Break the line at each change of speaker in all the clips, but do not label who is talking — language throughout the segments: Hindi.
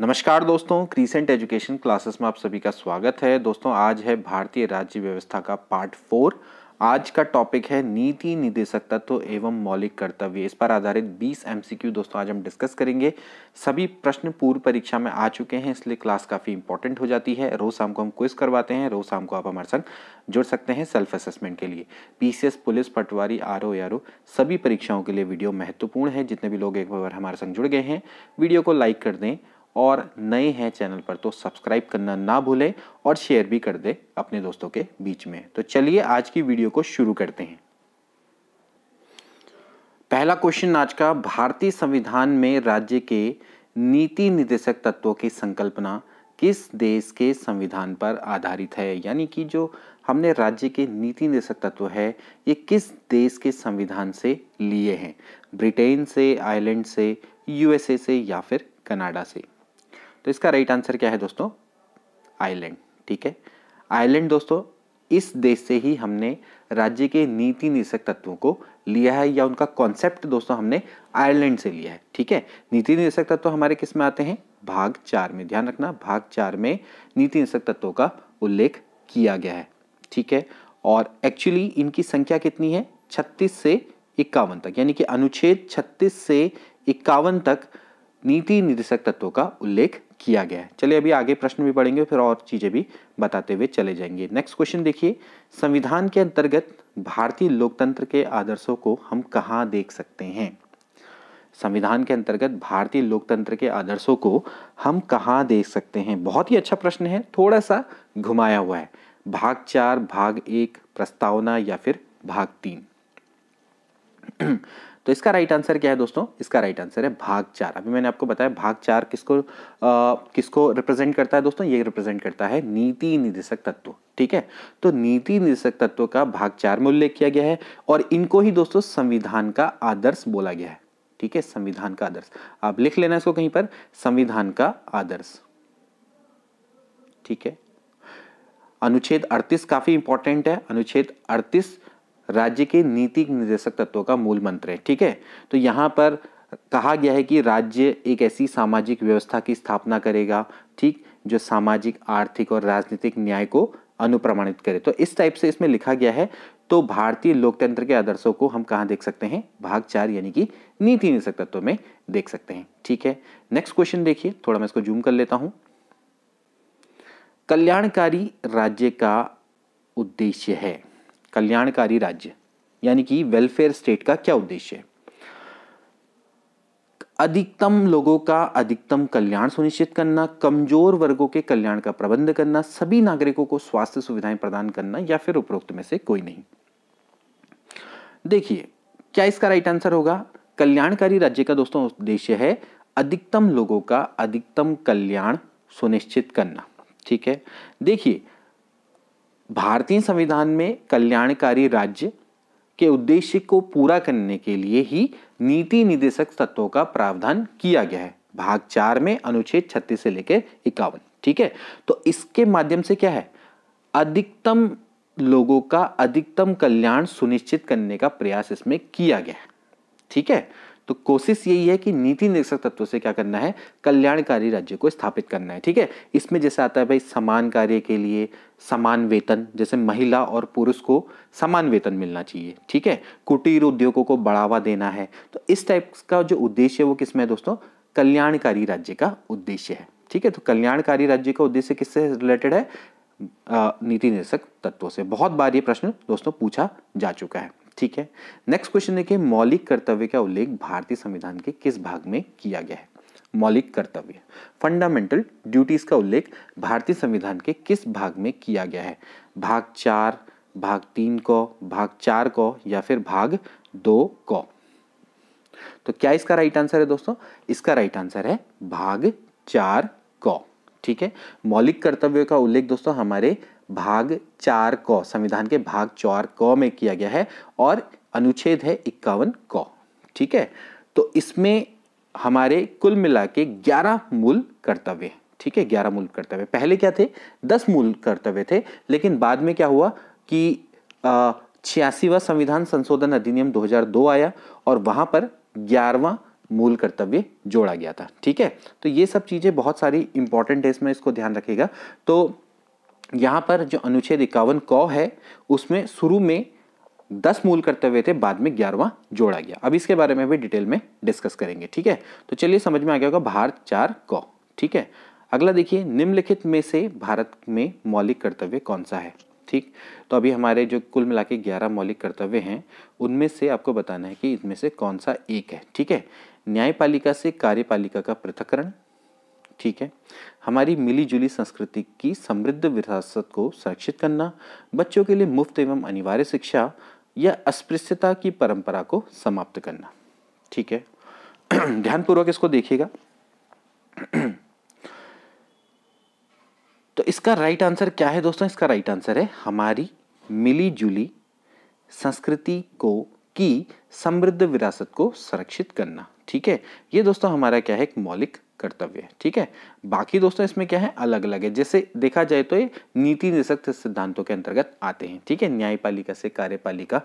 नमस्कार दोस्तों क्रीसेंट एजुकेशन क्लासेस में आप सभी का स्वागत है। दोस्तों, आज है भारतीय राज्य व्यवस्था का पार्ट फोर आज का टॉपिक है नीति, निदेशक तत्व एवं मौलिक कर्तव्य। इस पर आधारित 20 एमसीक्यू दोस्तों, आज हम डिस्कस करेंगे। सभी प्रश्न पूर्व परीक्षा में आ चुके हैं, इसलिए क्लास काफ़ी इंपॉर्टेंट हो जाती है। रोज शाम को हम क्विज करवाते हैं। रोज शाम को आप हमारे संग जुड़ सकते हैं सेल्फ असेसमेंट के लिए। PCS police patwari R O सभी परीक्षाओं के लिए वीडियो महत्वपूर्ण है। जितने भी लोग एक बार हमारे संग जुड़ गए हैं वीडियो को लाइक कर दें। और नए हैं चैनल पर तो सब्सक्राइब करना ना भूलें और शेयर भी कर दें अपने दोस्तों के बीच में। तो चलिए आज की वीडियो को शुरू करते हैं। पहला क्वेश्चन आज का, भारतीय संविधान में राज्य के नीति निर्देशक तत्वों की संकल्पना किस देश के संविधान पर आधारित है? यानी कि जो हमने राज्य के नीति निर्देशक तत्व है, ये किस देश के संविधान से लिए हैं? ब्रिटेन से, आयरलैंड से, यूएसए से या फिर कनाडा से? तो इसका राइट आंसर क्या है दोस्तों? आइलैंड ठीक है? आइलैंड दोस्तों, इस देश से ही हमने राज्य के नीति निषेक तत्वों को लिया है या उनका कॉन्सेप्ट दोस्तों हमने आयरलैंड से लिया है, ठीक है? नीति निषेक तत्व हमारे किसमें आते हैं? भाग चार में, ध्यान रखना, भाग चार में नीति निषेक तत्वों का उल्लेख किया गया है, ठीक है? और एक्चुअली इनकी संख्या कितनी है? छत्तीस से इक्यावन तक, यानी कि अनुच्छेद छत्तीस से इक्यावन तक नीति निर्देशक तत्वों का उल्लेख किया गया है। चलिए अभी आगे प्रश्न भी पढ़ेंगे, फिर और चीज़ें भी बताते हुए चले जाएँगे। नेक्स्ट क्वेश्चन देखिए, संविधान के अंतर्गत भारतीय लोकतंत्र के आदर्शों को हम कहाँ देख सकते हैं? संविधान के अंतर्गत भारतीय लोकतंत्र के आदर्शों को हम कहाँ देख सकते हैं? बहुत ही अच्छा प्रश्न है थोड़ा सा घुमाया हुआ है। भाग चार, भाग एक, प्रस्तावना या फिर भाग तीन। तो इसका राइट आंसर क्या है दोस्तों? इसका राइट आंसर है भाग चार। अभी मैंने आपको बताया भाग चार किसको आ, किसको रिप्रेजेंट करता है दोस्तों? ये रिप्रेजेंट करता है नीति निर्देशक तत्व ठीक है? तो नीति निर्देशक तत्व का भाग चार में उल्लेख किया गया है और इनको ही दोस्तों संविधान का आदर्श बोला गया है ठीक है? संविधान का आदर्श। आप लिख लेना इसको कहीं पर संविधान का आदर्श ठीक है? अनुच्छेद 38 काफ़ी इंपॉर्टेंट है। अनुच्छेद 38 राज्य के नीति निर्देशक तत्वों का मूल मंत्र है, ठीक है? तो यहाँ पर कहा गया है कि राज्य एक ऐसी सामाजिक व्यवस्था की स्थापना करेगा, ठीक? जो सामाजिक, आर्थिक और राजनीतिक न्याय को अनुप्रमाणित करे। तो इस टाइप से इसमें लिखा गया है तो भारतीय लोकतंत्र के आदर्शों को हम कहाँ देख सकते हैं? भाग चार यानी कि नीति निदेशक तत्व में देख सकते हैं, ठीक है? नेक्स्ट क्वेश्चन देखिए, थोड़ा मैं इसको जूम कर लेता हूँ। कल्याणकारी राज्य का उद्देश्य है। कल्याणकारी राज्य, यानी कि वेलफेयर स्टेट का क्या उद्देश्य है? अधिकतम लोगों का अधिकतम कल्याण सुनिश्चित करना, कमज़ोर वर्गों के कल्याण का प्रबंध करना, सभी नागरिकों को स्वास्थ्य सुविधाएँ प्रदान करना, या फिर उपरोक्त में से कोई नहीं। देखिए, क्या इसका राइट आंसर होगा? कल्याणकारी राज्य का दोस्तों उद्देश्य है अधिकतम लोगों का अधिकतम कल्याण सुनिश्चित करना, ठीक है? देखिए भारतीय संविधान में कल्याणकारी राज्य के उद्देश्य को पूरा करने के लिए ही नीति निदेशक तत्वों का प्रावधान किया गया है। भाग चार में अनुच्छेद छत्तीस से लेकर इक्यावन, ठीक है? तो इसके माध्यम से क्या है? अधिकतम लोगों का अधिकतम कल्याण सुनिश्चित करने का प्रयास इसमें किया गया है, ठीक है? तो कोशिश यही है कि नीति निर्देशक तत्व से क्या करना है? कल्याणकारी राज्य को स्थापित करना है, ठीक है? इसमें जैसे आता है भाई समान कार्य के लिए समान वेतन, जैसे महिला और पुरुष को समान वेतन मिलना चाहिए, ठीक है? कुटीर उद्योगों को बढ़ावा देना है। तो इस टाइप का जो उद्देश्य है वो किसमें है दोस्तों? कल्याणकारी राज्य का उद्देश्य है, ठीक है? तो कल्याणकारी राज्य का उद्देश्य किससे रिलेटेड है? नीति निर्देशक तत्वों से। बहुत बार ये प्रश्न दोस्तों पूछा जा चुका है। ठीक है? नेक्स्ट क्वेश्चन देखिए, मौलिक कर्तव्य का उल्लेख भारतीय संविधान के किस भाग में किया गया है? मौलिक कर्तव्य। फंडामेंटल ड्यूटीज़ का उल्लेख भारतीय संविधान के किस भाग में किया गया है? भाग चार, भाग तीन को, भाग चार को या फिर भाग दो को? तो क्या इसका राइट आंसर है दोस्तों? इसका राइट आंसर है भाग चार को। ठीक है? मौलिक कर्तव्य का उल्लेख दोस्तों हमारे भाग चार क, संविधान के भाग चार क में किया गया है और अनुच्छेद है इक्यावन क, ठीक है? तो इसमें हमारे कुल मिला के ग्यारह मूल कर्तव्य, ठीक है? ग्यारह मूल कर्तव्य। पहले क्या थे? दस मूल कर्तव्य थे, लेकिन बाद में क्या हुआ कि छियासीवा संविधान संशोधन अधिनियम 2002 आया और वहाँ पर ग्यारहवा मूल कर्तव्य जोड़ा गया था, ठीक है? तो ये सब चीज़ें बहुत सारी इंपॉर्टेंट है, इसमें इसको ध्यान रखेगा तो यहाँ पर जो अनुच्छेद इक्यावन कौ है, उसमें शुरू में दस मूल कर्तव्य थे, बाद में ग्यारहवा जोड़ा गया। अब इसके बारे में भी डिटेल में डिस्कस करेंगे, ठीक है? तो चलिए समझ में आ गया होगा भारत चार कौ, ठीक है? अगला देखिए, निम्नलिखित में से भारत में मौलिक कर्तव्य कौन सा है? ठीक? तो अभी हमारे जो कुल मिला के ग्यारह मौलिक कर्तव्य हैं, उनमें से आपको बताना है कि इनमें से कौन सा एक है, ठीक है? न्यायपालिका से कार्यपालिका का पृथककरण ठीक है? हमारी मिली जुली संस्कृति की समृद्ध विरासत को सुरक्षित करना, बच्चों के लिए मुफ़्त एवं अनिवार्य शिक्षा या अस्पृश्यता की परंपरा को समाप्त करना। ठीक है? ध्यानपूर्वक इसको देखिएगा। तो इसका राइट आंसर क्या है दोस्तों? इसका राइट आंसर है हमारी मिली जुली संस्कृति को, की समृद्ध विरासत को संरक्षित करना। ठीक है? ये दोस्तों हमारा क्या है? एक मौलिक कर्तव्य है, ठीक है? बाकी दोस्तों, इसमें क्या है? अलग अलग है। जैसे देखा जाए तो ये नीति निषक्त सिद्धांतों के अंतर्गत आते हैं, ठीक है? न्यायपालिका से कार्यपालिका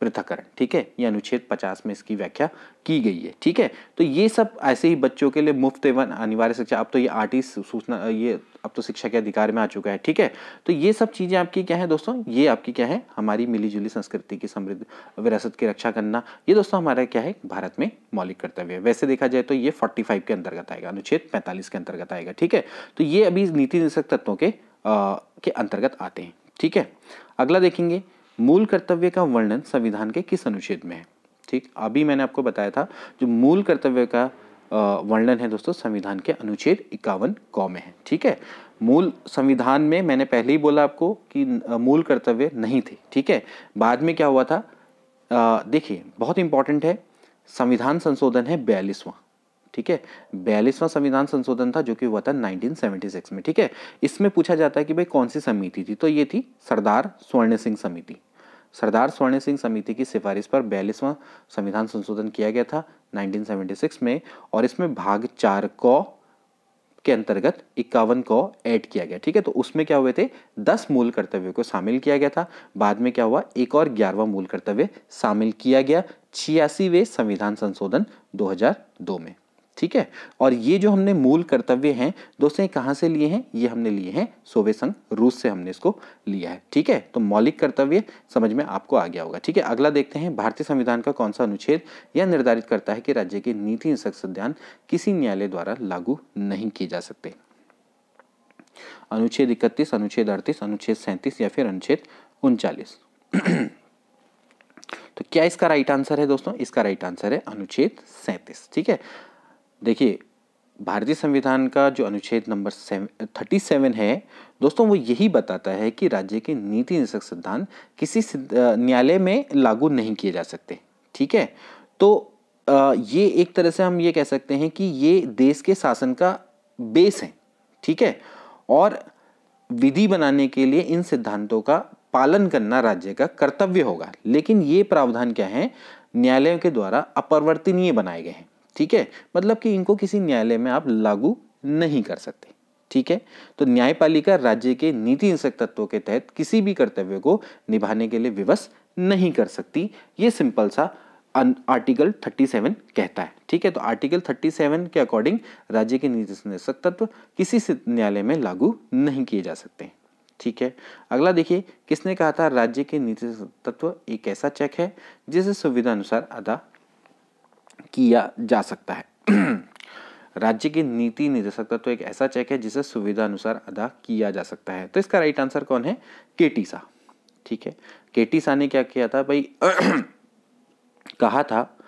पृथकरण ठीक है? ये अनुच्छेद 50 में इसकी व्याख्या की गई है, ठीक है? तो ये सब ऐसे ही बच्चों के लिए मुफ़्त एवं अनिवार्य शिक्षा। अब तो ये आर्टी सूचना, ये अब तो शिक्षा के अधिकार में आ चुका है, ठीक है? तो ये सब चीज़ें आपकी क्या है दोस्तों? ये आपकी क्या है? हमारी मिलीजुली संस्कृति की समृद्ध विरासत की रक्षा करना। ये दोस्तों, हमारा क्या है? भारत में मौलिक कर्तव्य है। वैसे देखा जाए तो ये फोर्टी के अंतर्गत आएगा। अनुच्छेद पैंतालीस के अंतर्गत आएगा ठीक है? तो ये अभी नीति निषक तत्वों के आ, के अंतर्गत आते हैं ठीक है? अगला देखेंगे मूल कर्तव्य का वर्णन संविधान के किस अनुच्छेद में है? ठीक अभी मैंने आपको बताया था जो मूल कर्तव्य का वर्णन है दोस्तों संविधान के अनुच्छेद इक्यावन कौ में है ठीक है? मूल संविधान में मैंने पहले ही बोला आपको कि मूल कर्तव्य नहीं थे ठीक है? बाद में क्या हुआ था? देखिए बहुत इंपॉर्टेंट है संविधान संशोधन है बयालीसवां। ठीक है? बयालीसवां संविधान संशोधन था जो कि हुआ था 1976 में, ठीक है? इसमें पूछा जाता है कि भाई कौन सी समिति थी? तो ये थी सरदार स्वर्ण सिंह समिति। सरदार स्वर्ण सिंह समिति की सिफारिश पर बयालीसवां संविधान संशोधन किया गया था 1976 में और इसमें भाग चार कौ के अंतर्गत इक्यावन को ऐड किया गया, ठीक है? तो उसमें क्या हुए थे? दस मूल कर्तव्यों को शामिल किया गया था। बाद में क्या हुआ? एक और ग्यारहवा मूल कर्तव्य शामिल किया गया छियासीवे संविधान संशोधन 2002 में। ठीक है? और ये जो हमने मूल कर्तव्य हैं, दोस्तों, कहाँ से लिए हैं? ये हमने लिए हैं सोवे संघ, रूस से हमने इसको लिया है। ठीक है? तो मौलिक कर्तव्य, समझ में आपको आ गया होगा। ठीक है? अगला देखते हैं, भारतीय संविधान का कौन सा अनुच्छेद यह निर्धारित करता है कि राज्य के नीति संविधान किसी न्यायालय द्वारा लागू नहीं किए जा सकते। अनुच्छेद इकतीस, अनुच्छेद अड़तीस, अनुच्छेद सैंतीस या फिर अनुच्छेद उनचालीस। तो क्या इसका राइट आंसर है दोस्तों? इसका राइट आंसर है अनुच्छेद सैंतीस। ठीक है? देखिए, भारतीय संविधान का जो अनुच्छेद नंबर थर्टी सेवन है, दोस्तों वो यही बताता है कि राज्य के नीति निषक सिद्धांत किसी न्यायालय में लागू नहीं किए जा सकते, ठीक है? तो ये एक तरह से हम ये कह सकते हैं कि ये देश के शासन का बेस है, ठीक है? और विधि बनाने के लिए इन सिद्धांतों का पालन करना राज्य का कर्तव्य होगा, लेकिन ये प्रावधान क्या है? न्यायालयों के द्वारा अपरिवर्तनीय बनाए गए हैं। ठीक है? मतलब कि इनको किसी न्यायालय में आप लागू नहीं कर सकते, ठीक है? तो न्यायपालिका राज्य के नीति हिंसक तत्वों के तहत किसी भी कर्तव्य को निभाने के लिए विवश नहीं कर सकती। ये सिंपल सा आर्टिकल 37 कहता है, ठीक है? तो आर्टिकल 37 के अकॉर्डिंग राज्य के नीति निषक तत्व किसी न्यायालय में लागू नहीं किए जा सकते, ठीक है? अगला देखिए, किसने कहा था राज्य के नीति तत्व एक ऐसा चेक है जिसे सुविधा अनुसार अदा किया जा सकता है। राज्य की नीति निर्देशक तो एक ऐसा चेक है जिसे सुविधा अनुसार अदा किया जा सकता है। तो इसका राइट आंसर कौन है? केटी सा। ठीक है? केटी सा ने क्या किया था? भाई, कहा था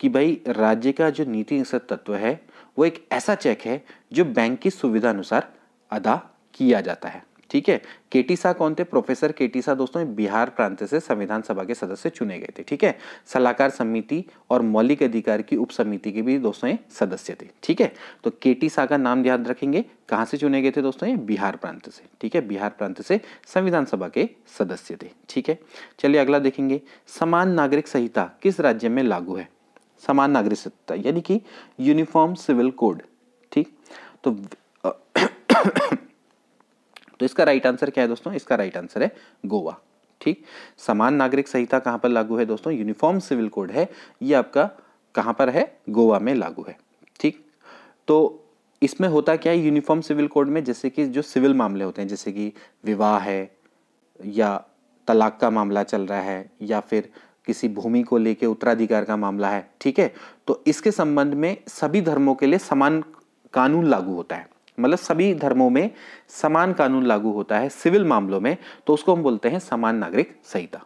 कि भाई, राज्य का जो नीति निषेध तत्व है, वो एक ऐसा चेक है जो बैंक की सुविधा अनुसार अदा किया जाता है। ठीक है? केटीसा कौन थे? प्रोफेसर केटीसा दोस्तों बिहार प्रांत से संविधान सभा के सदस्य चुने गए थे, ठीक है? सलाहकार समिति और मौलिक अधिकार की उप समिति के भी दोस्तों ये सदस्य थे, ठीक है? तो केटीसा का नाम ध्यान रखेंगे। कहाँ से चुने गए थे दोस्तों ये? बिहार प्रांत से, ठीक है? बिहार प्रांत से संविधान सभा के सदस्य थे, ठीक है? चलिए अगला देखेंगे। समान नागरिक संहिता किस राज्य में लागू है? समान नागरिक संहिता, यानी कि यूनिफॉर्म सिविल कोड, ठीक? तो तो इसका राइट आंसर क्या है दोस्तों? इसका राइट आंसर है गोवा। ठीक? समान नागरिक संहिता कहाँ पर लागू है दोस्तों? यूनिफॉर्म सिविल कोड है। ये आपका कहाँ पर है? गोवा में लागू है। ठीक? तो इसमें होता क्या है यूनिफॉर्म सिविल कोड में? जैसे कि जो सिविल मामले होते हैं, जैसे कि विवाह है, या तलाक का मामला चल रहा है, या फिर किसी भूमि को लेके उत्तराधिकार का मामला है, ठीक है? तो इसके संबंध में सभी धर्मों के लिए समान कानून लागू होता है। मतलब सभी धर्मों में समान कानून लागू होता है, सिविल मामलों में तो उसको हम बोलते हैं समान नागरिक संहिता।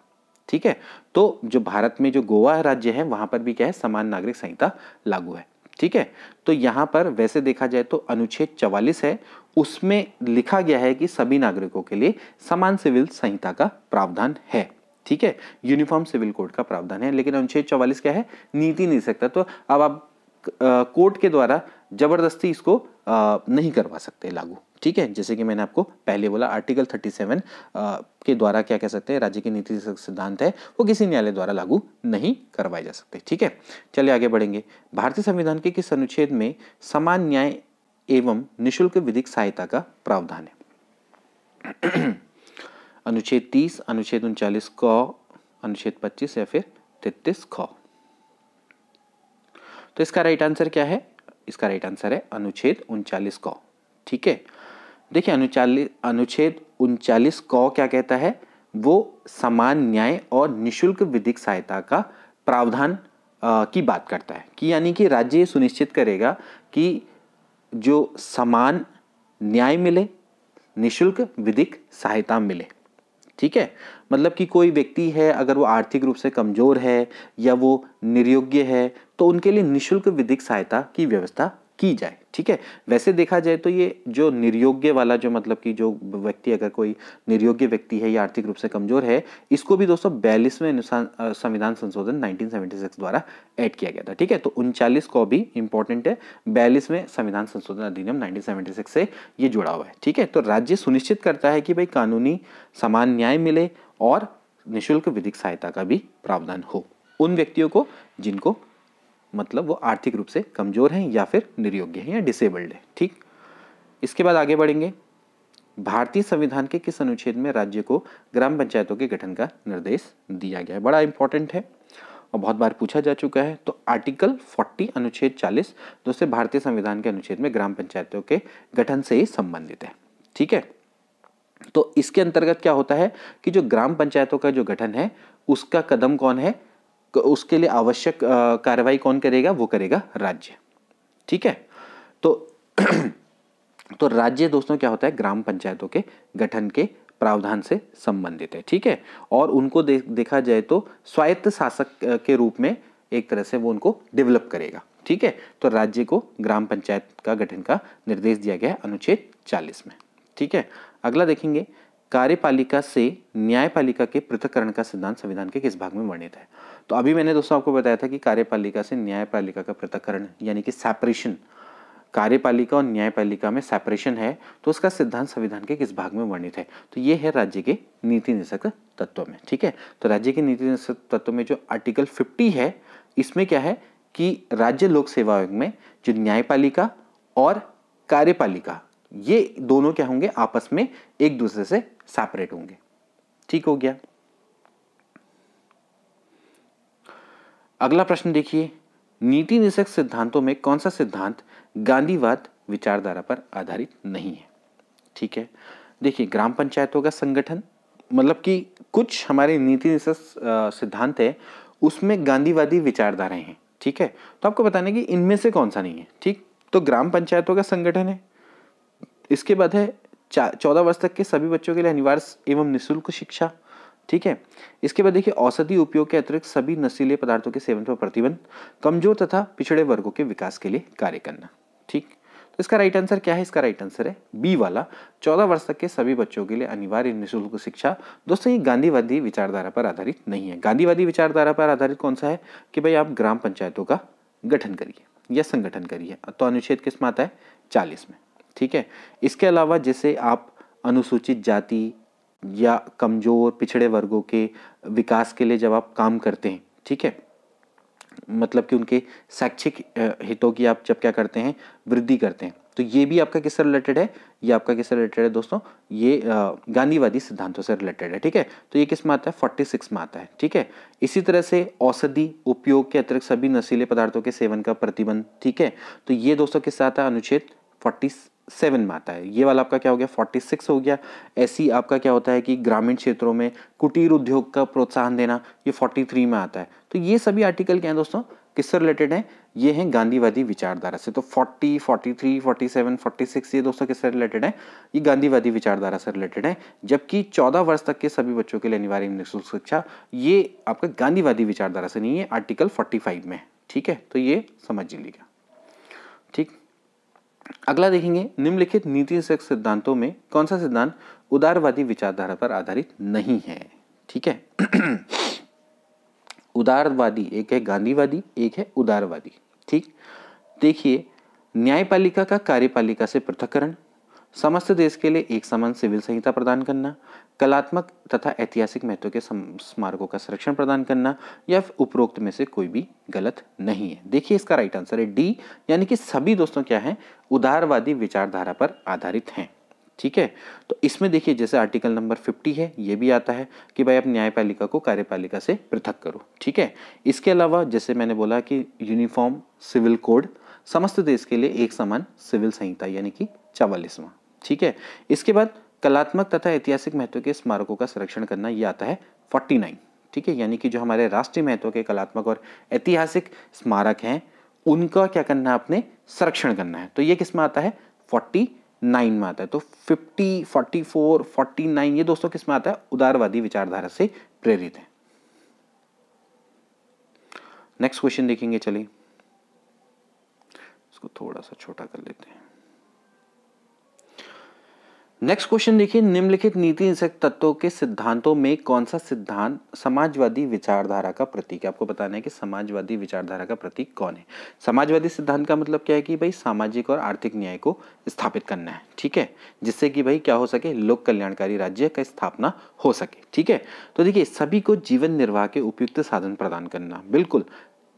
ठीक है? तो जो भारत में जो गोवा राज्य है, वहाँ पर भी क्या है, समान नागरिक संहिता लागू है। ठीक है? तो यहाँ पर वैसे देखा जाए तो अनुच्छेद चवालीस है, उसमें लिखा गया है कि सभी नागरिकों के लिए समान सिविल संहिता का प्रावधान है। ठीक है? यूनिफॉर्म सिविल कोड का प्रावधान है, लेकिन अनुच्छेद चौवालीस क्या है? नीति नहीं सकता तो अब आप कोर्ट के द्वारा ज़बरदस्ती इसको नहीं करवा सकते लागू। ठीक है? जैसे कि मैंने आपको पहले बोला आर्टिकल 37 के द्वारा क्या कह सकते हैं, राज्य की नीति सिद्धांत है, वो किसी न्यायालय द्वारा लागू नहीं करवाए जा सकते। ठीक है? चलिए आगे बढ़ेंगे। भारतीय संविधान के किस अनुच्छेद में समान न्याय एवं निशुल्क विधिक सहायता का प्रावधान है? अनुच्छेद 30 अनुच्छेद उनचालीस क, अनुच्छेद 25 या फिर 33 ख। तो इसका राइट आंसर क्या है? इसका राइट आंसर है अनुच्छेद उनचालीस क। ठीक है? देखिए अनुचालिस अनुच्छेद उनचालीस क क्या कहता है? वो समान न्याय और निशुल्क विधिक सहायता का प्रावधान आ, की बात करता है कि यानी कि राज्य सुनिश्चित करेगा कि जो समान न्याय मिले निशुल्क विधिक सहायता मिले। ठीक है? मतलब कि कोई व्यक्ति है अगर वो आर्थिक रूप से कमज़ोर है या वो निर्योग्य है तो उनके लिए निशुल्क विधिक सहायता की व्यवस्था की जाए, ठीक है? वैसे देखा जाए तो ये जो निर्योग्य वाला जो मतलब कि जो व्यक्ति अगर कोई निर्योग्य व्यक्ति है या आर्थिक रूप से कमज़ोर है, इसको भी दोस्तों बयालीसवें संविधान संशोधन 1976 द्वारा ऐड किया गया था, ठीक है? तो उनचालीस को भी इंपॉर्टेंट है, बयालीसवें संविधान संशोधन अधिनियम 1976 से ये जुड़ा हुआ है, ठीक है? तो राज्य सुनिश्चित करता है कि भाई कानूनी समान न्याय मिले और निःशुल्क विधिक सहायता का भी प्रावधान हो, उन व्यक्तियों को जिनको मतलब वो आर्थिक रूप से कमज़ोर हैं या फिर निर्योग्य हैं या डिसेबल्ड है, ठीक? इसके बाद आगे बढ़ेंगे। भारतीय संविधान के किस अनुच्छेद में राज्य को ग्राम पंचायतों के गठन का निर्देश दिया गया है? बड़ा इंपॉर्टेंट है और बहुत बार पूछा जा चुका है। तो आर्टिकल 40 अनुच्छेद 40 दोस्तों भारतीय संविधान के अनुच्छेद में ग्राम पंचायतों के गठन से ही संबंधित है, ठीक है? तो इसके अंतर्गत क्या होता है कि जो ग्राम पंचायतों का जो गठन है, उसका कदम कौन है? उसके लिए आवश्यक कार्रवाई कौन करेगा? वो करेगा राज्य। ठीक है? तो तो राज्य दोस्तों क्या होता है? ग्राम पंचायतों के गठन के प्रावधान से संबंधित है। ठीक है? और उनको दे, देखा जाए तो स्वायत्त शासक के रूप में एक तरह से वो उनको डेवलप करेगा। ठीक है? तो राज्य को ग्राम पंचायत का गठन का निर्देश दिया गया है अनुच्छेद 40 में। ठीक है? अगला देखेंगे। कार्यपालिका से न्यायपालिका के पृथककरण का सिद्धांत संविधान के किस भाग में वर्णित है? तो अभी मैंने दोस्तों आपको बताया था कि कार्यपालिका से न्यायपालिका का पृथककरण यानी कि सेपरेशन कार्यपालिका और न्यायपालिका में सेपरेशन है तो उसका सिद्धांत संविधान के किस भाग में वर्णित है? तो ये है राज्य के नीति निषक तत्व में, ठीक है? तो राज्य के नीति निषक तत्व में जो आर्टिकल फिफ्टी है, इसमें क्या है कि राज्य लोक सेवा आयोग में जो न्यायपालिका और कार्यपालिका, ये दोनों क्या होंगे, आपस में एक दूसरे से सेपरेट होंगे। ठीक हो गया? अगला प्रश्न देखिए। नीति निषेक सिद्धांतों में कौन सा सिद्धांत गांधीवाद विचारधारा पर आधारित नहीं है? ठीक है? देखिए, ग्राम पंचायतों का संगठन मतलब कि कुछ हमारे नीति निषेक सिद्धांत है, उसमें गांधीवादी विचारधाराएँ हैं। ठीक है? तो आपको बताने कि इनमें से कौन सा नहीं है। ठीक? तो ग्राम पंचायतों का संगठन है। इसके बाद है चौदह वर्ष तक के सभी बच्चों के लिए अनिवार्य एवं निःशुल्क शिक्षा। ठीक है? इसके बाद देखिए, औषधि उपयोग के अतिरिक्त सभी नशीले पदार्थों के सेवन पर प्रतिबंध, कमज़ोर तथा पिछड़े वर्गों के विकास के लिए कार्य करना, ठीक? तो इसका राइट आंसर क्या है? इसका राइट आंसर है बी वाला। चौदह वर्ष तक के सभी बच्चों के लिए अनिवार्य निःशुल्क शिक्षा। दोस्तों, ये गांधीवादी विचारधारा पर आधारित नहीं है। गांधीवादी विचारधारा पर आधारित कौन सा है? कि भाई आप ग्राम पंचायतों का गठन करिए या संगठन करिए। तो अनुच्छेद किसमें आता है? चालीस में, ठीक है? इसके अलावा जैसे आप अनुसूचित जाति या कमज़ोर, पिछड़े वर्गों के विकास के लिए जब आप काम करते हैं, ठीक है? मतलब कि उनके शैक्षिक हितों की आप जब क्या करते हैं, वृद्धि करते हैं। तो ये भी आपका किससे रिलेटेड है? ये आपका किससे रिलेटेड है दोस्तों? ये गांधीवादी सिद्धांतों से रिलेटेड है, ठीक है? तो ये किसमें आता है? फोर्टी सिक्स में आता है, ठीक है? इसी तरह से औषधि, उपयोग के अतिरिक्त सभी नशीले पदार्थों के सेवन का प्रतिबंध, ठीक है? तो ये दोस्तों किससे आता है? अनुच्छेद फोर्टी सेवन में आता है। ये वाला आपका क्या हो गया? फोर्टी सिक्स हो गया। ऐसी आपका क्या होता है कि ग्रामीण क्षेत्रों में कुटीर उद्योग का प्रोत्साहन देना ये फोर्टी थ्री में आता है। तो ये सभी आर्टिकल क्या है दोस्तों? किससे रिलेटेड है? ये हैं गांधीवादी विचारधारा से। तो 40, 43, 47, 46 ये दोस्तों किससे रिलेटेड है? ये गांधीवादी विचारधारा से रिलेटेड है। जबकि 14 वर्ष तक के सभी बच्चों के लिए अनिवार्य निःशुल्क शिक्षा ये आपका गांधीवादी विचारधारा से नहीं है आर्टिकल 45 में। ठीक है? तो ये समझ लीजिएगा। ठीक? अगला देखेंगे, निम्नलिखित नीति सिद्धांतों में कौन सा सिद्धांत उदारवादी विचारधारा पर आधारित नहीं है? ठीक है? उदारवादी, एक है गांधीवादी, एक है उदारवादी। ठीक? देखिए, न्यायपालिका का कार्यपालिका से पृथककरण समस्त देश के लिए एक समान सिविल संहिता प्रदान करना, कलात्मक तथा ऐतिहासिक महत्व के स्मारकों का संरक्षण प्रदान करना, या उपरोक्त में से कोई भी गलत नहीं है। देखिए इसका राइट आंसर है डी यानी कि सभी दोस्तों क्या है? उदारवादी विचारधारा पर आधारित हैं। ठीक है? तो इसमें देखिए जैसे आर्टिकल नंबर 50 है, ये भी आता है कि भाई आप न्यायपालिका को कार्यपालिका से पृथक करो। ठीक है? इसके अलावा जैसे मैंने बोला कि यूनिफॉर्म सिविल कोड समस्त देश के लिए एक समान सिविल संहिता, यानी कि चवालीसवां। ठीक है? इसके बाद कलात्मक तथा ऐतिहासिक महत्व के स्मारकों का संरक्षण करना ये आता है फोर्टी नाइन, ठीक है? यानी कि जो हमारे राष्ट्रीय महत्व के कलात्मक और ऐतिहासिक स्मारक हैं, उनका क्या करना है आपने? संरक्षण करना है। तो ये किसमें आता है? फोर्टी नाइन में आता है। तो fifty, forty four, forty nine, ये दोस्तों किसमें आता है? उदारवादी विचारधारा से प्रेरित है। नेक्स्ट क्वेश्चन देखेंगे, चलिए। इसको थोड़ा सा छोटा कर लेते हैं। नेक्स्ट क्वेश्चन देखिए, निम्नलिखित नीति निषेध तत्वों के सिद्धांतों में कौन सा सिद्धांत समाजवादी विचारधारा का प्रतीक है? आपको बताना है कि समाजवादी विचारधारा का प्रतीक कौन है? समाजवादी सिद्धांत का मतलब क्या है कि भाई सामाजिक और आर्थिक न्याय को स्थापित करना है, ठीक है? जिससे कि भाई क्या हो सके, लोक कल्याणकारी राज्य का स्थापना हो सके, ठीक है? तो देखिए, सभी को जीवन निर्वाह के उपयुक्त साधन प्रदान करना, बिल्कुल।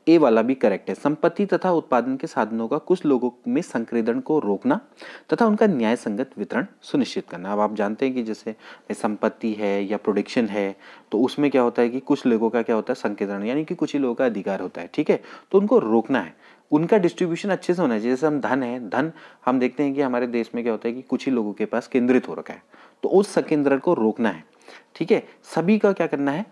ए वाला भी करेक्ट है। संपत्ति तथा उत्पादन के साधनों का कुछ लोगों में संक्रेदन को रोकना तथा उनका न्याय संगत वितरण सुनिश्चित करना। अब आप जानते हैं कि जैसे संपत्ति है या प्रोडक्शन है तो उसमें क्या होता है कि कुछ लोगों का क्या होता है संकेतन यानी कि कुछ ही लोगों का अधिकार होता है, ठीक है? तो उनको रोकना है। उनका डिस्ट्रीब्यूशन अच्छे से होना चाहिए। जैसे हम धन है, धन हम देखते हैं कि हमारे देश में क्या होता है कि कुछ ही लोगों के पास केंद्रित हो रखा है। तो उस संकेंद्रण को रोकना है, ठीक है? सभी का क्या करना है?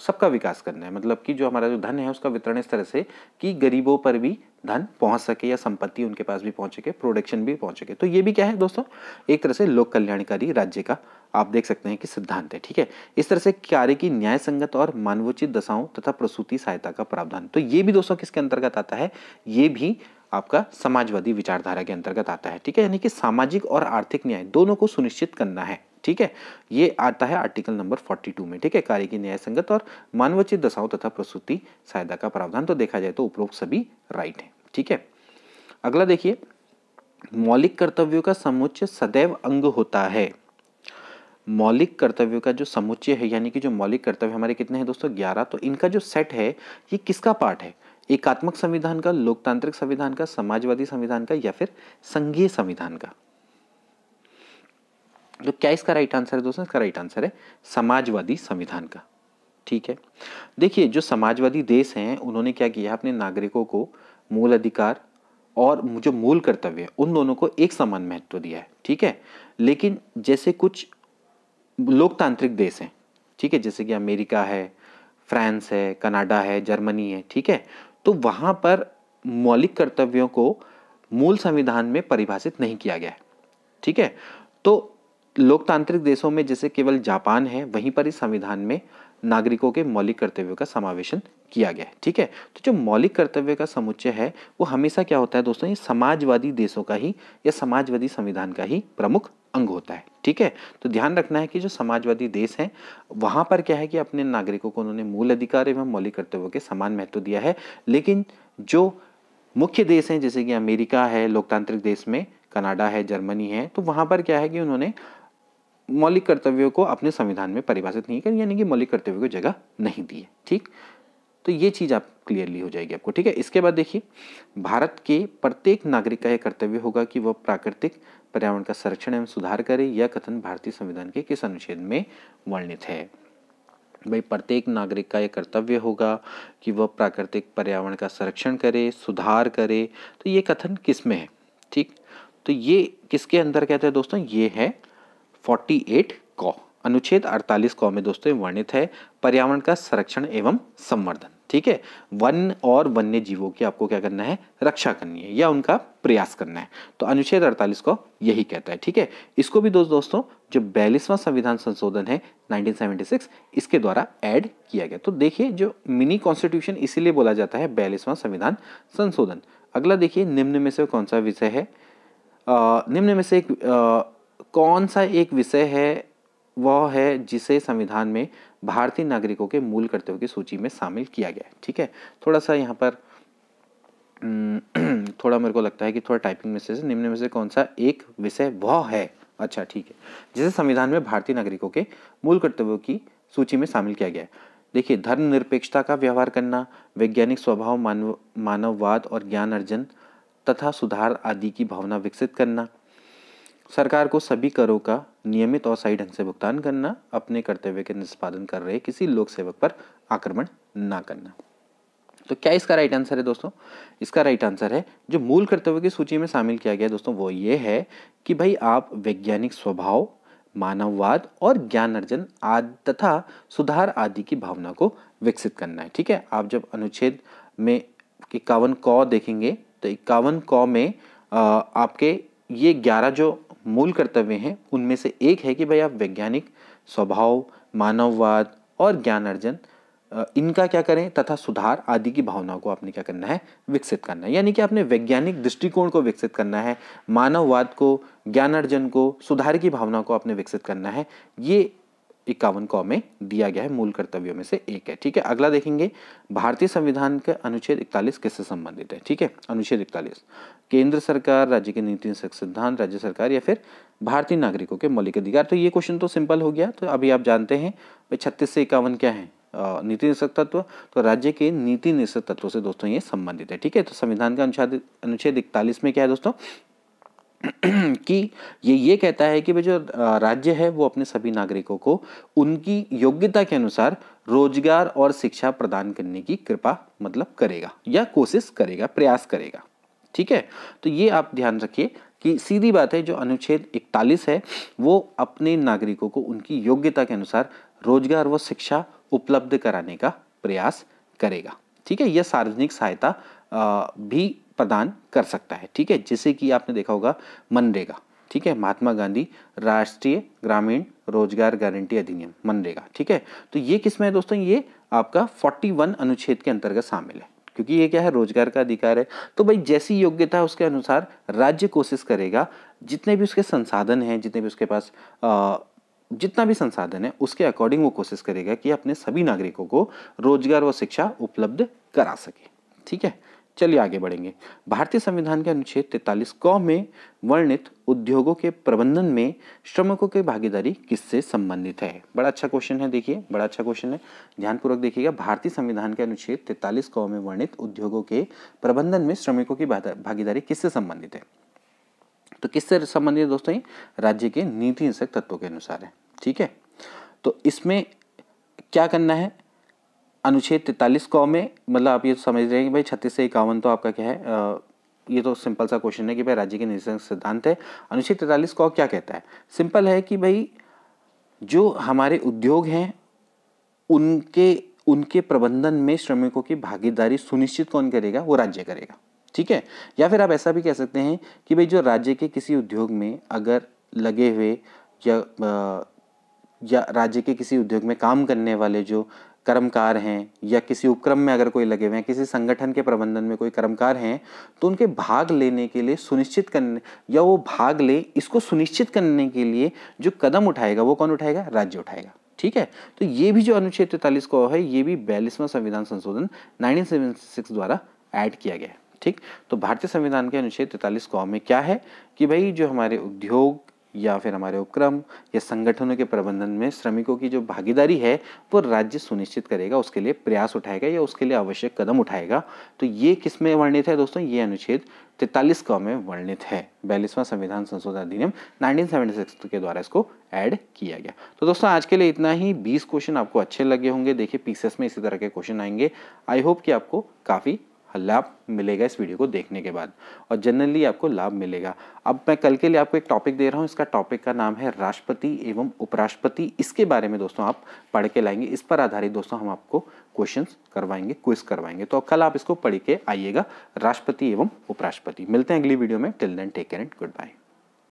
सबका विकास करना है। मतलब कि जो हमारा जो धन है, उसका वितरण इस तरह से कि गरीबों पर भी धन पहुँच सके या संपत्ति उनके पास भी पहुँच सके प्रोडक्शन भी पहुँच सके। तो ये भी क्या है दोस्तों? एक तरह से लोक कल्याणकारी राज्य का आप देख सकते हैं कि सिद्धांत है, ठीक है? इस तरह से कार्य की न्याय संगत और मानवोचित दशाओं तथा प्रसूति सहायता का प्रावधान। तो ये भी दोस्तों किसके अंतर्गत आता है? ये भी आपका समाजवादी विचारधारा के अंतर्गत आता है, ठीक है? यानी कि सामाजिक और आर्थिक न्याय, दोनों को सुनिश्चित करना है। ठीक है? ये आता है आर्टिकल नंबर 42 में, ठीक है? कार्य की न्याय संगत और मानवचित दशाओं तथा प्रसूति सहायता का प्रावधान तो देखा जाए तो उपरोक्त सभी राइट है, ठीक है? अगला देखिए, मौलिक कर्तव्यों का समुच्चय सदैव अंग होता है। मौलिक कर्तव्यों का जो समुच्चय है, यानी कि जो मौलिक कर्तव्य हमारे कितने हैं दोस्तों? ग्यारह। तो इनका जो सेट है, ये किसका पार्ट है? एकात्मक संविधान का, लोकतांत्रिक संविधान का, समाजवादी संविधान का या फिर संघीय संविधान का? तो क्या इसका राइट आंसर है दोस्तों? इसका राइट आंसर है समाजवादी संविधान का। ठीक है? देखिए, जो समाजवादी देश हैं, उन्होंने क्या किया अपने नागरिकों को मूल अधिकार और जो मूल कर्तव्य है, उन दोनों को एक समान महत्व दिया है। ठीक है? लेकिन जैसे कुछ लोकतांत्रिक देश हैं, ठीक है? जैसे कि अमेरिका है, फ्रांस है, कनाडा है, जर्मनी है, ठीक है? तो वहाँ पर मौलिक कर्तव्यों को मूल संविधान में परिभाषित नहीं किया गया है। ठीक है? तो लोकतांत्रिक देशों में जैसे केवल जापान है, वहीं पर इस संविधान में नागरिकों के मौलिक कर्तव्यों का समावेशन किया गया है। ठीक है? तो जो मौलिक कर्तव्य का समुच्चय है, वो हमेशा क्या होता है दोस्तों? ये समाजवादी देशों का ही या समाजवादी संविधान का ही प्रमुख अंग होता है। ठीक है? तो ध्यान रखना है कि जो समाजवादी देश हैं, वहाँ पर क्या है कि अपने नागरिकों को उन्होंने मूल अधिकार एवं मौलिक कर्तव्यों के समान महत्व दिया है। लेकिन जो मुख्य देश हैं, जैसे कि अमेरिका है, लोकतांत्रिक देश में कनाडा है, जर्मनी है तो वहाँ पर क्या है कि उन्होंने मौलिक कर्तव्यों को अपने संविधान में परिभाषित नहीं कर यानी कि मौलिक कर्तव्यों को जगह नहीं दी है, ठीक? तो ये चीज़ आप क्लियरली हो जाएगी आपको, ठीक है? इसके बाद देखिए, भारत के प्रत्येक नागरिक का यह कर्तव्य होगा कि वह प्राकृतिक पर्यावरण का संरक्षण एवं सुधार करे, यह कथन भारतीय संविधान के किस अनुच्छेद में वर्णित है? भाई, प्रत्येक नागरिक का यह कर्तव्य होगा कि वह प्राकृतिक पर्यावरण का संरक्षण करे, सुधार करे तो ये कथन किसमें है, ठीक? तो ये किसके अंदर कहते हैं दोस्तों? ये है 48 कौ। अनुच्छेद 48 कौ में दोस्तों वर्णित है पर्यावरण का संरक्षण एवं संवर्धन ठीक है? वन और वन्य जीवों की आपको क्या करना है? रक्षा करनी है या उनका प्रयास करना है। तो अनुच्छेद 48 को यही कहता है ठीक है? इसको भी दोस्त दोस्तों जो बयालीसवां संविधान संशोधन है 1976 इसके द्वारा ऐड किया गया। तो देखिए जो मिनी कॉन्स्टिट्यूशन इसीलिए बोला जाता है बयालीसवां संविधान संशोधन। अगला देखिए निम्न में से कौन सा विषय है? निम्न में से एक आ, कौन सा एक विषय है, वह है जिसे संविधान में भारतीय नागरिकों के मूल कर्तव्यों की सूची में शामिल किया गया है। ठीक है? थोड़ा सा यहाँ पर थोड़ा मेरे को लगता है कि थोड़ा टाइपिंग में से, निम्न में से कौन सा एक विषय वह है? अच्छा ठीक है। जिसे संविधान में भारतीय नागरिकों के मूल कर्तव्यों की सूची में शामिल किया गया है। देखिए, धर्मनिरपेक्षता का व्यवहार करना, वैज्ञानिक स्वभाव, मानव, मानववाद और ज्ञान अर्जन तथा सुधार आदि की भावना विकसित करना सरकार को सभी करों का नियमित और सही ढंग से भुगतान करना, अपने कर्तव्य के निष्पादन कर रहे किसी लोक सेवक पर आक्रमण ना करना। तो क्या इसका राइट आंसर है दोस्तों? इसका राइट आंसर है, जो मूल कर्तव्य की सूची में शामिल किया गया दोस्तों, वो ये है कि भाई आप वैज्ञानिक स्वभाव, मानववाद और ज्ञान अर्जन आदि तथा सुधार आदि की भावना को विकसित करना है। ठीक है? आप जब अनुच्छेद में इक्यावन कौ देखेंगे तो इक्यावन कौ में आपके ये ग्यारह जो मूल कर्तव्य हैं, उनमें से एक है कि भाई आप वैज्ञानिक, स्वभाव, मानववाद और ज्ञान अर्जन इनका क्या करें, तथा सुधार आदि की भावनाओं को आपने क्या करना है, विकसित करना है। यानी कि आपने वैज्ञानिक दृष्टिकोण को विकसित करना है, मानववाद को, ज्ञान अर्जन को, सुधार की भावना को आपने विकसित करना है, ये इक्यावन कौ में दिया गया है, मूल कर्तव्यों में से एक है। ठीक है, अगला देखेंगे। भारतीय संविधान का अनुच्छेद इकतालीस किससे संबंधित है? ठीक है, अनुच्छेद इकतालीस। केंद्र सरकार, राज्य के नीति सिद्धांत, राज्य सरकार या फिर भारतीय नागरिकों के मौलिक अधिकार? तो ये क्वेश्चन तो सिंपल हो गया। तो अभी आप जानते हैं छत्तीस से इक्यावन क्या है? नीति निषेध तत्व। तो राज्य के नीति निषेध तत्व से दोस्तों ये संबंधित है। ठीक है तो संविधान का अनुच्छेद अनुच्छेद इकतालीस में क्या है दोस्तों? कि ये ये कहता है कि भाई जो राज्य है वो अपने सभी नागरिकों को उनकी योग्यता के अनुसार रोज़गार और शिक्षा प्रदान करने की कृपा मतलब करेगा या कोशिश करेगा, प्रयास करेगा। ठीक है? तो ये आप ध्यान रखिए कि सीधी बात है, जो अनुच्छेद 41 है, वो अपने नागरिकों को उनकी योग्यता के अनुसार रोज़गार व शिक्षा उपलब्ध कराने का प्रयास करेगा। ठीक है? यह सार्वजनिक सहायता भी प्रदान कर सकता है ठीक है? जैसे कि आपने देखा होगा मनरेगा ठीक है? महात्मा गांधी राष्ट्रीय ग्रामीण रोज़गार गारंटी अधिनियम मनरेगा ठीक है? तो ये किसमें है दोस्तों? ये आपका 41 अनुच्छेद के अंतर्गत शामिल है क्योंकि ये क्या है? रोज़गार का अधिकार है। तो भाई जैसी योग्यता है उसके अनुसार राज्य कोशिश करेगा जितने भी उसके संसाधन हैं जितने भी उसके पास आ, जितना भी संसाधन है उसके अकॉर्डिंग वो कोशिश करेगा कि अपने सभी नागरिकों को रोज़गार व शिक्षा उपलब्ध करा सके ठीक है? चलिए आगे बढ़ेंगे। भारतीय संविधान के अनुच्छेद तैतालीस कौ में वर्णित उद्योगों के प्रबंधन में श्रमिकों की भागीदारी किससे संबंधित है? बड़ा अच्छा क्वेश्चन है, देखिए, बड़ा अच्छा क्वेश्चन है। ध्यानपूर्वक देखिएगा, भारतीय संविधान के अनुच्छेद तैतालीस कौ में वर्णित उद्योगों के प्रबंधन में श्रमिकों की भागीदारी किससे संबंधित है? तो किससे संबंधित है दोस्तों राज्य के नीति तत्वों के अनुसार है। ठीक है? तो इसमें क्या करना है? अनुच्छेद तैतालीस कौ में मतलब आप ये समझ रहे हैं कि भाई छत्तीस से इक्यावन तो आपका क्या है आ, ये तो सिंपल सा क्वेश्चन है कि भाई राज्य के निरीक्षण सिद्धांत है। अनुच्छेद तैतालीस कौ क्या कहता है? सिंपल है कि भाई जो हमारे उद्योग हैं उनके उनके प्रबंधन में श्रमिकों की भागीदारी सुनिश्चित कौन करेगा? वो राज्य करेगा ठीक है? या फिर आप ऐसा भी कह सकते हैं कि भाई जो राज्य के किसी उद्योग में अगर लगे हुए या या राज्य के किसी उद्योग में काम करने वाले जो कर्मकार हैं या किसी उपक्रम में अगर कोई लगे हुए हैं, किसी संगठन के प्रबंधन में कोई कर्मकार हैं तो उनके भाग लेने के लिए सुनिश्चित करने, या वो भाग ले, इसको सुनिश्चित करने के लिए जो कदम उठाएगा, वो कौन उठाएगा? राज्य उठाएगा। ठीक है? तो ये भी जो अनुच्छेद तैतालीस को है, ये भी बयालीसवां संविधान संशोधन नाइनटीन द्वारा ऐड किया गया ठीक? तो भारतीय संविधान के अनुच्छेद तैतालीस कौ में क्या है कि भाई जो हमारे उद्योग या फिर हमारे उपक्रम या संगठनों के प्रबंधन में श्रमिकों की जो भागीदारी है, वो राज्य सुनिश्चित करेगा, उसके लिए प्रयास उठाएगा या उसके लिए आवश्यक कदम उठाएगा। तो ये किसमें वर्णित है दोस्तों? ये अनुच्छेद तैतालीस क में वर्णित है। बयालीसवां संविधान संशोधन अधिनियम 1976 के द्वारा इसको ऐड किया गया। तो दोस्तों, आज के लिए इतना ही। 20 क्वेश्चन आपको अच्छे लगे होंगे। देखिए पीसेस में इसी तरह के क्वेश्चन आएँगे। आई होप कि आपको काफ़ी लाभ मिलेगा इस वीडियो को देखने के बाद और जनरली आपको लाभ मिलेगा। अब मैं कल के लिए आपको एक टॉपिक दे रहा हूँ, इसका टॉपिक का नाम है राष्ट्रपति एवं उपराष्ट्रपति। इसके बारे में दोस्तों आप पढ़ के लाएँगे। इस पर आधारित दोस्तों हम आपको क्वेश्चन करवाएँगे क्विज करवाएँगे। तो कल आप इसको पढ़ के आइएगा, राष्ट्रपति एवं उपराष्ट्रपति। मिलते हैं अगली वीडियो में। Till then take care and goodbye